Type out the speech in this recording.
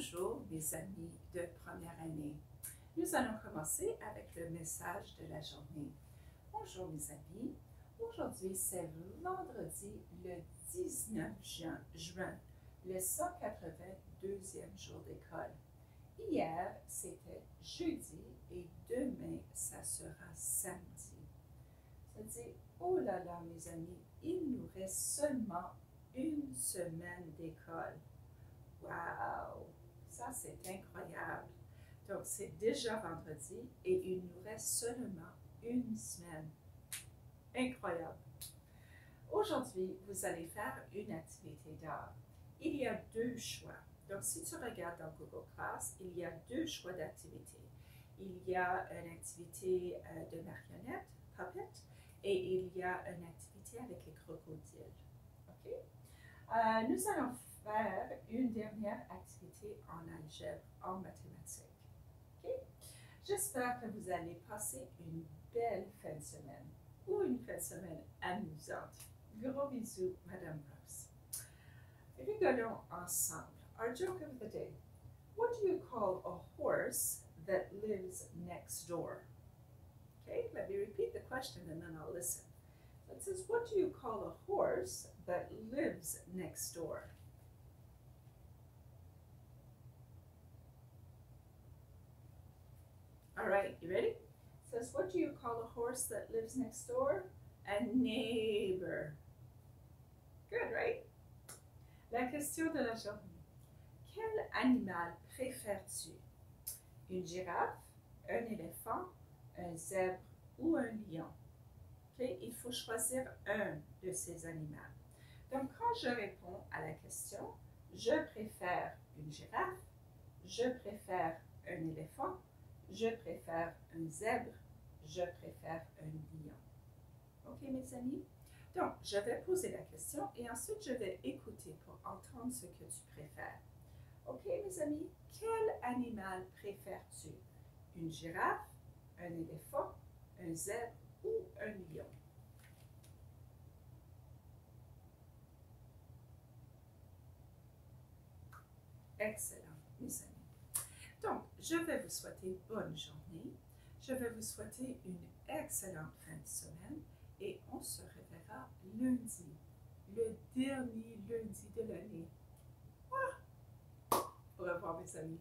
Bonjour mes amis de première année. Nous allons commencer avec le message de la journée. Bonjour mes amis. Aujourd'hui c'est vendredi le 19 juin, juin le 182e jour d'école. Hier c'était jeudi et demain ça sera samedi. Ça dit, oh là là mes amis, il nous reste seulement une semaine d'école. Wow! Ça, c'est incroyable. Donc, c'est déjà vendredi et il nous reste seulement une semaine. Incroyable. Aujourd'hui, vous allez faire une activité d'art. Il y a deux choix. Donc, si tu regardes dans Google Class, il y a deux choix d'activités. Il y a une activité euh, de marionnette, puppet, et il y a une activité avec les crocodiles. OK? Euh, nous allons faire une dernière activité en algèbre, en mathématiques. Okay? J'espère que vous allez passer une belle fin de semaine ou une fin de semaine amusante. Gros bisous, Madame Rose. Rigolons ensemble. Our joke of the day. What do you call a horse that lives next door? Okay, let me repeat the question and then I'll listen. It says, What do you call a horse that lives next door? You ready? Says, What do you call a horse that lives next door? A neighbor. Good, right? La question de la journée. Quel animal préfères-tu? Une girafe, un éléphant, un zèbre ou un lion? Okay? Il faut choisir un de ces animaux. Donc, quand je réponds à la question, je préfère une girafe, je préfère un éléphant, je préfère un zèbre, je préfère un lion. OK, mes amis? Donc, je vais poser la question et ensuite je vais écouter pour entendre ce que tu préfères. OK, mes amis? Quel animal préfères-tu? Une girafe, un éléphant, un zèbre ou un lion? Excellent, mes amis. Donc, je vais vous souhaiter bonne journée. Je vais vous souhaiter une excellente fin de semaine et on se reverra lundi, le dernier lundi de l'année. Au revoir, mes amis.